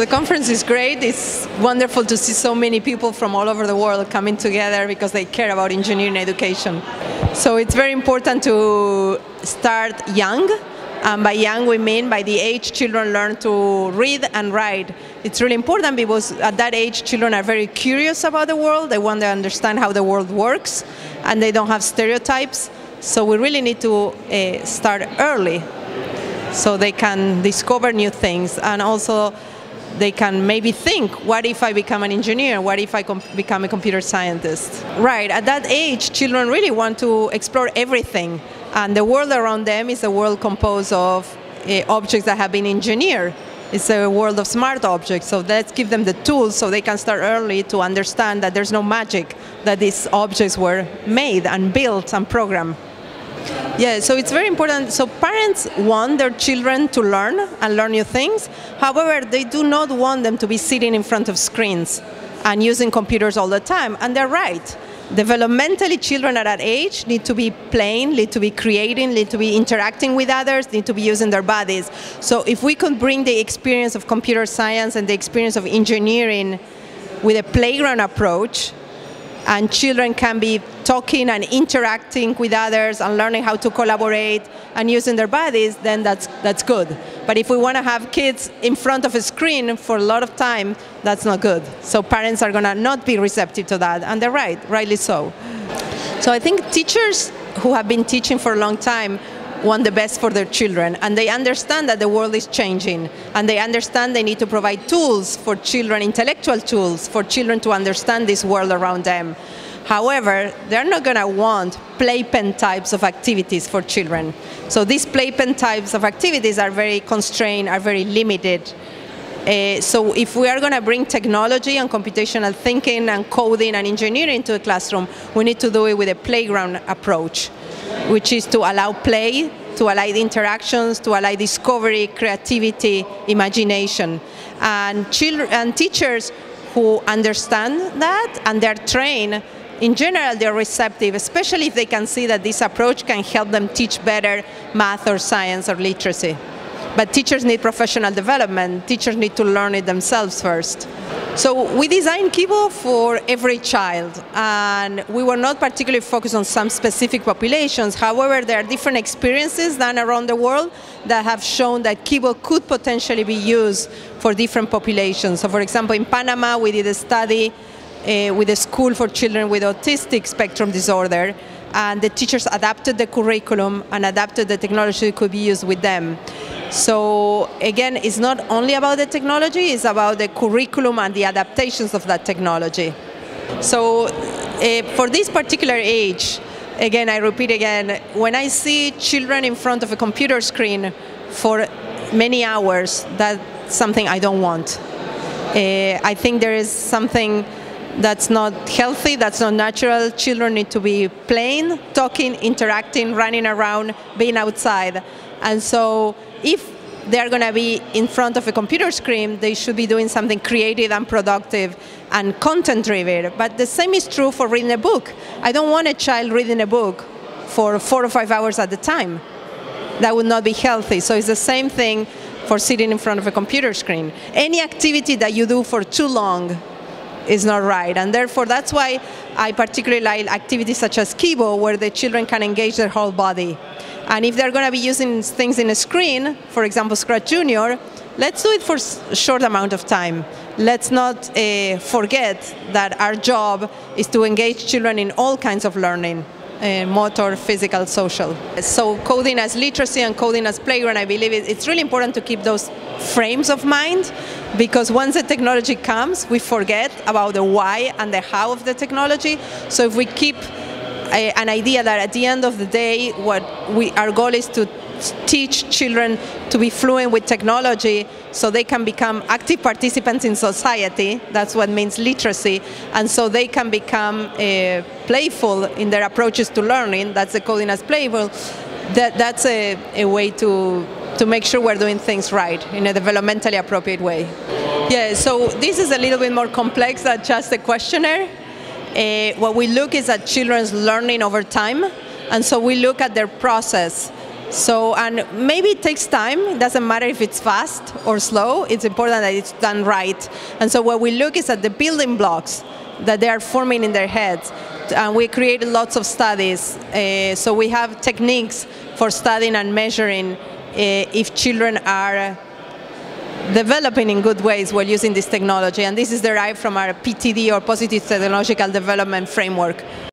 The conference is great. It's wonderful to see so many people from all over the world coming together because they care about engineering education. So it's very important to start young. And by young, we mean by the age children learn to read and write. It's really important because at that age, children are very curious about the world. They want to understand how the world works, and they don't have stereotypes. So we really need to uh, start early so they can discover new things and also they can maybe think, what if I become an engineer? What if I become a computer scientist? Right, at that age, children really want to explore everything. And the world around them is a world composed of uh, objects that have been engineered. It's a world of smart objects, so let's give them the tools so they can start early to understand that there's no magic, that these objects were made and built and programmed. Yeah, so it's very important. So parents want their children to learn and learn new things. However, they do not want them to be sitting in front of screens and using computers all the time. And they're right. Developmentally, children at that age need to be playing, need to be creating, need to be interacting with others, need to be using their bodies. So if we could bring the experience of computer science and the experience of engineering with a playground approach, and children can be talking and interacting with others and learning how to collaborate and using their bodies, then that's, that's good. But if we want to have kids in front of a screen for a lot of time, that's not good. So parents are going to not be receptive to that, and they're right, rightly so. So I think teachers who have been teaching for a long time want the best for their children and they understand that the world is changing and they understand they need to provide tools for children intellectual tools for children to understand this world around them however they're not going to want playpen types of activities for children so these playpen types of activities are very constrained are very limited uh, so if we are going to bring technology and computational thinking and coding and engineering to the classroom, we need to do it with a playground approach which is to allow play, to allow interactions, to allow discovery, creativity, imagination. And, children, and teachers who understand that and they're trained, in general they're receptive, especially if they can see that this approach can help them teach better math or science or literacy. But teachers need professional development. Teachers need to learn it themselves first. So we designed Kibo for every child, and we were not particularly focused on some specific populations. However, there are different experiences done around the world that have shown that Kibo could potentially be used for different populations. So for example, in Panama, we did a study uh, with a school for children with autistic spectrum disorder, and the teachers adapted the curriculum and adapted the technology that could be used with them. So again, it's not only about the technology, it's about the curriculum and the adaptations of that technology. So uh, for this particular age, again, I repeat again, when I see children in front of a computer screen for many hours, that's something I don't want. Uh, I think there is something that's not healthy, that's not natural. Children need to be playing, talking, interacting, running around, being outside. And so if they're going to be in front of a computer screen, they should be doing something creative and productive and content driven. But the same is true for reading a book. I don't want a child reading a book for four or five hours at a time. That would not be healthy. So it's the same thing for sitting in front of a computer screen. Any activity that you do for too long is not right. And therefore, that's why I particularly like activities such as Kibo, where the children can engage their whole body. And if they're going to be using things in a screen, for example, Scratch Junior, let's do it for a short amount of time. Let's not uh, forget that our job is to engage children in all kinds of learning. Uh, motor, physical, social. So coding as literacy and coding as playground, I believe it's really important to keep those frames of mind because once the technology comes, we forget about the why and the how of the technology. So if we keep a, an idea that at the end of the day, what we, our goal is to teach children to be fluent with technology so they can become active participants in society. That's what means literacy. And so they can become uh, playful in their approaches to learning. That's the coding as playful. That, that's a, a way to, to make sure we're doing things right in a developmentally appropriate way. Yeah, so this is a little bit more complex than just a questionnaire. Uh, what we look is at children's learning over time, and so we look at their process. So, and maybe it takes time. It doesn't matter if it's fast or slow. It's important that it's done right. And so, what we look is at the building blocks that they are forming in their heads. And we created lots of studies. Uh, so, we have techniques for studying and measuring uh, if children are developing in good ways while using this technology. And this is derived from our PTD or Positive Technological Development Framework.